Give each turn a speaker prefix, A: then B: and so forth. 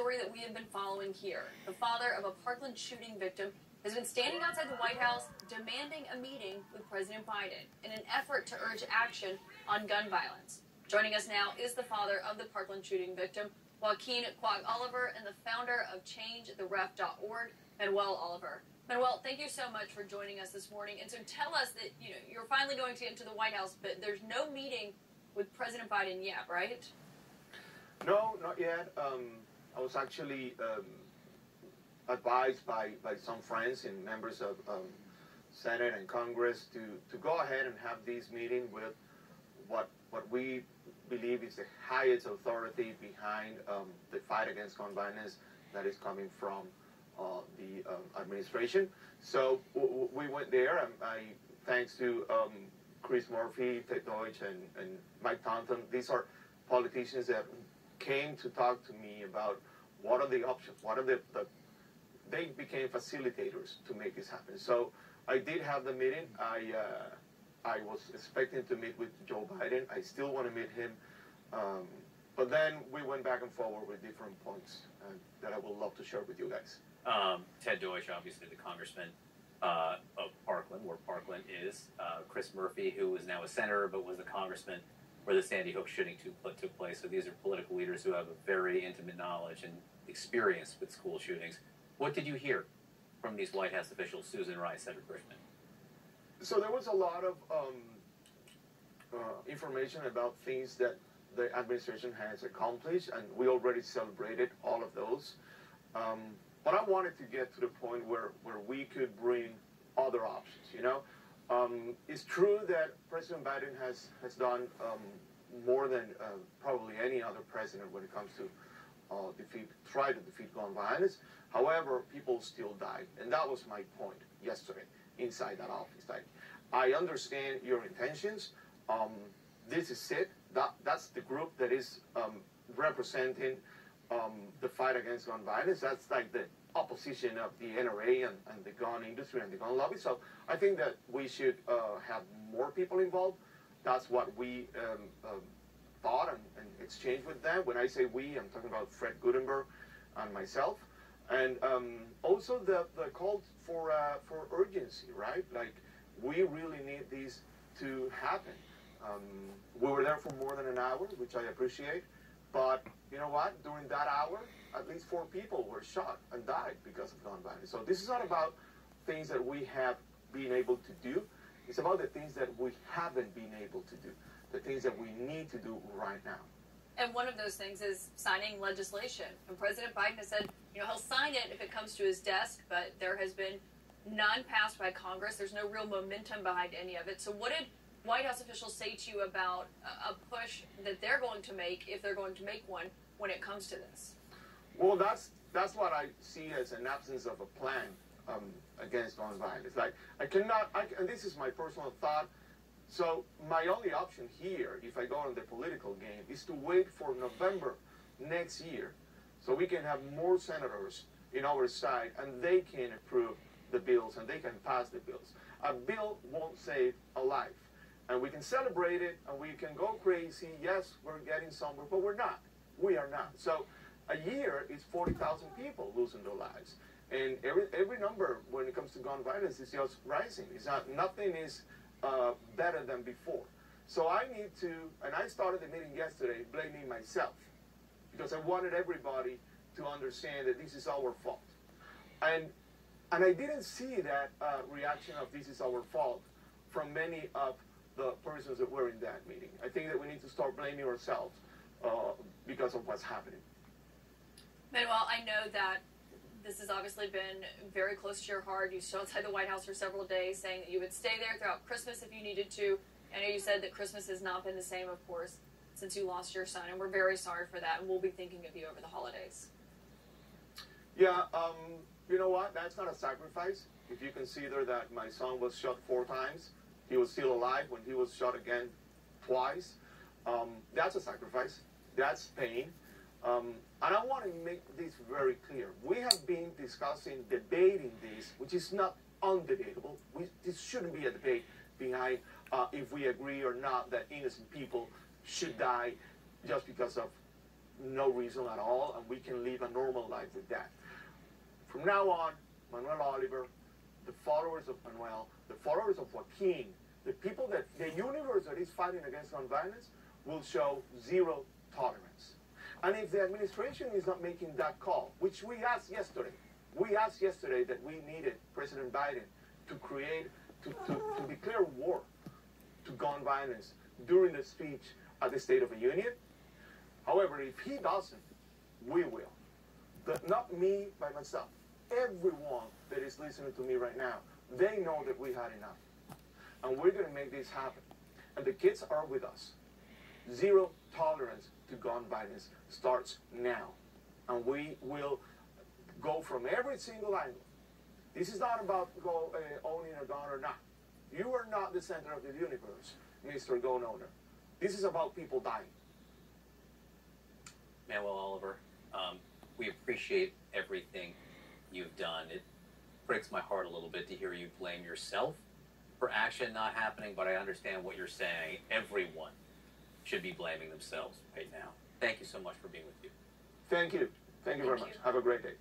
A: story that we have been following here. The father of a Parkland shooting victim has been standing outside the White House demanding a meeting with President Biden in an effort to urge action on gun violence. Joining us now is the father of the Parkland shooting victim, Joaquin Guac Oliver, and the founder of ChangeTheRef.org, Manuel Oliver. Manuel, thank you so much for joining us this morning. And so tell us that you know you're finally going to get into the White House, but there's no meeting with President Biden yet, right?
B: No, not yet. Um, I was actually um, advised by, by some friends and members of um, Senate and Congress to, to go ahead and have this meeting with what what we believe is the highest authority behind um, the fight against gun violence that is coming from uh, the um, administration. So we went there, and I, thanks to um, Chris Murphy, Ted Deutch, and, and Mike Thompson. These are politicians that came to talk to me about what are the options, what are the, the they became facilitators to make this happen. So I did have the meeting. I uh, I was expecting to meet with Joe Biden. I still want to meet him. Um, but then we went back and forward with different points uh, that I would love to share with you guys.
C: Um, Ted Deutch, obviously the congressman uh, of Parkland, where Parkland is. Uh, Chris Murphy, who is now a senator but was the congressman where the Sandy Hook shooting took place. So these are political leaders who have a very intimate knowledge and experience with school shootings. What did you hear from these White House officials, Susan Rice, Cedric Richmond?
B: So there was a lot of um, uh, information about things that the administration has accomplished, and we already celebrated all of those. Um, but I wanted to get to the point where, where we could bring other options, you know? Um, it's true that President Biden has, has done um, more than uh, probably any other president when it comes to uh, defeat, try to defeat gun violence. However, people still die, and that was my point yesterday inside that office. Like, I understand your intentions. Um, this is it. That that's the group that is um, representing um, the fight against gun violence. That's like the opposition of the NRA and, and the gun industry and the gun lobby. So I think that we should uh, have more people involved. That's what we um, um, thought and, and exchanged with them. When I say we, I'm talking about Fred Guttenberg and myself. And um, also the, the call for, uh, for urgency, right? Like, we really need this to happen. Um, we were there for more than an hour, which I appreciate. But you know what? During that hour, at least four people were shot and died because of gun violence. So this is not about things that we have been able to do. It's about the things that we haven't been able to do, the things that we need to do right now.
A: And one of those things is signing legislation. And President Biden has said, you know, he'll sign it if it comes to his desk, but there has been none passed by Congress. There's no real momentum behind any of it. So what did White House officials say to you about a push that they're going to make, if they're going to make one, when it comes to this?
B: Well, that's that's what I see as an absence of a plan um, against gun violence. Like I cannot, I, and this is my personal thought. So my only option here, if I go on the political game, is to wait for November next year, so we can have more senators in our side, and they can approve the bills and they can pass the bills. A bill won't save a life. And we can celebrate it and we can go crazy. Yes, we're getting somewhere, but we're not. We are not. So a year is 40,000 people losing their lives. And every, every number when it comes to gun violence is just rising. It's not, nothing is uh, better than before. So I need to, and I started the meeting yesterday blaming myself because I wanted everybody to understand that this is our fault. And and I didn't see that uh, reaction of this is our fault from many of the persons that were in that meeting. I think that we need to start blaming ourselves uh, because of what's happening.
A: Manuel, I know that this has obviously been very close to your heart. You stood outside the White House for several days saying that you would stay there throughout Christmas if you needed to. I know you said that Christmas has not been the same, of course, since you lost your son, and we're very sorry for that, and we'll be thinking of you over the holidays.
B: Yeah, um, you know what? That's not a sacrifice. If you consider that my son was shot four times, he was still alive when he was shot again twice. Um, that's a sacrifice. That's pain. Um, and I want to make this very clear. We have been discussing, debating this, which is not undebatable. We, this shouldn't be a debate behind uh, if we agree or not that innocent people should die just because of no reason at all, and we can live a normal life with that. From now on, Manuel Oliver, the followers of Manuel, the followers of Joaquin, the people that the universe that is fighting against gun violence will show zero tolerance. And if the administration is not making that call, which we asked yesterday, we asked yesterday that we needed President Biden to create, to, to, to declare war to gun violence during the speech at the State of the Union. However, if he doesn't, we will. But not me by myself. Everyone that is listening to me right now, they know that we had enough. And we're going to make this happen. And the kids are with us. Zero tolerance to gun violence starts now. And we will go from every single angle. This is not about go, uh, owning a gun or not. You are not the center of the universe, Mr. Gun Owner. This is about people dying.
C: Manuel Oliver, um, we appreciate everything you've done. It breaks my heart a little bit to hear you blame yourself for action not happening, but I understand what you're saying. Everyone should be blaming themselves right now. Thank you so much for being with you.
B: Thank you. Thank you very
A: Thank
B: much. Have a great day.